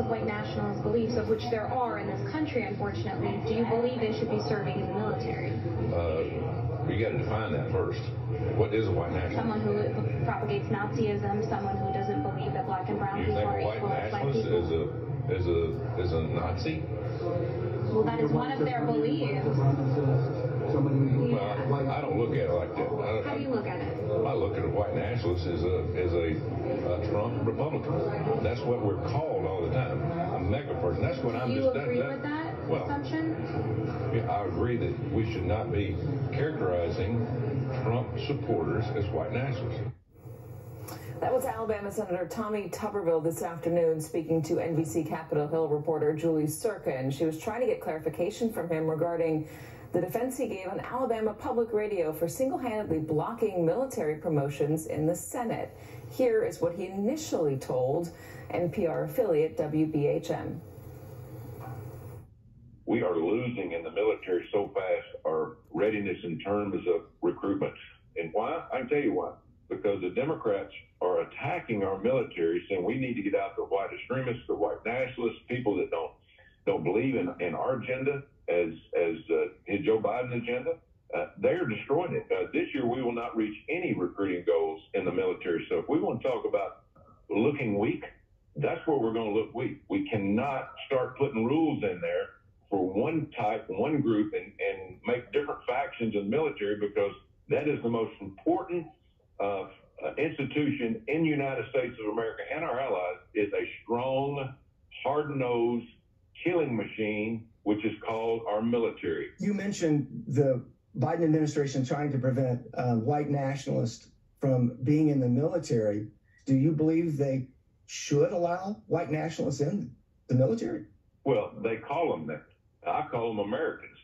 with white nationalist beliefs, of which there are in this country, unfortunately, do you believe they should be serving in the military? Uh, you got to define that first. What is a white nationalist? Someone who propagates Nazism, someone who doesn't believe that black and brown you people think are a white equal as white nationalist people. is a is a is a Nazi? Well, that is one of their beliefs. Well, I don't look at it like that. I, How do you look at it? I look at a white nationalist as a as a, a Trump Republican. That's what we're called all the time. A MAGA person. That's what I'm Do you just. agree that, with that well, assumption? Yeah, I agree that we should not be characterizing Trump supporters as white nationalists. That was Alabama Senator Tommy Tuberville this afternoon speaking to NBC Capitol Hill reporter Julie Tsirkin. She was trying to get clarification from him regarding the defense he gave on Alabama public radio for single handedly blocking military promotions in the Senate. Here is what he initially told NPR affiliate WBHM. We are losing in the military so fast our readiness in terms of recruitment. And why? I can tell you why. Because the Democrats are attacking our military, saying we need to get out the white extremists, the white nationalists, people that don't don't believe in, in our agenda as as uh, Joe Biden agenda. Uh, they are destroying it. Uh, this year, we will not reach any recruiting goals in the military. So, if we want to talk about looking weak, that's where we're going to look weak. We cannot start putting rules in there for one type, one group, and, and make different factions in the military because that is the most important uh, institution in the United States of America and our allies is a strong, hard-nosed killing machine, our military. You mentioned the Biden administration trying to prevent uh, white nationalists from being in the military. Do you believe they should allow white nationalists in the military? Well, they call them that. I call them Americans.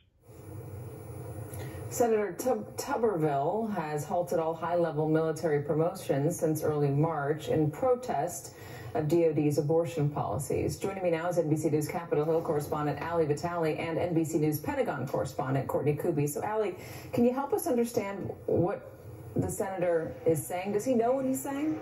Senator Tub- Tuberville has halted all high level military promotions since early March in protest of DOD's abortion policies. Joining me now is NBC News Capitol Hill correspondent Ali Vitali and NBC News Pentagon correspondent Courtney Kube. So, Ali, can you help us understand what the senator is saying? Does he know what he's saying?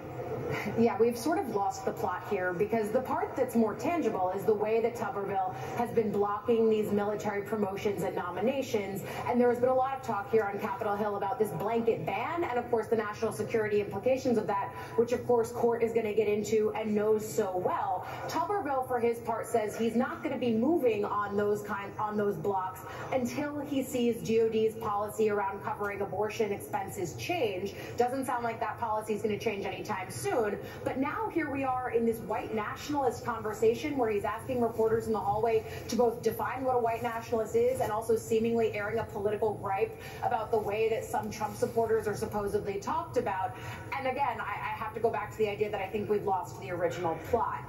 Yeah, we've sort of lost the plot here because the part that's more tangible is the way that Tuberville has been blocking these military promotions and nominations. And there has been a lot of talk here on Capitol Hill about this blanket ban and, of course, the national security implications of that, which, of course, court is going to get into and knows so well. Tuberville, for his part, says he's not going to be moving on those kind on those blocks until he sees DOD's policy around covering abortion expenses change. Doesn't sound like that policy is going to change anytime soon. But now here we are in this white nationalist conversation where he's asking reporters in the hallway to both define what a white nationalist is and also seemingly airing a political gripe about the way that some Trump supporters are supposedly talked about. And again, I, I have to go back to the idea that I think we've lost the original plot.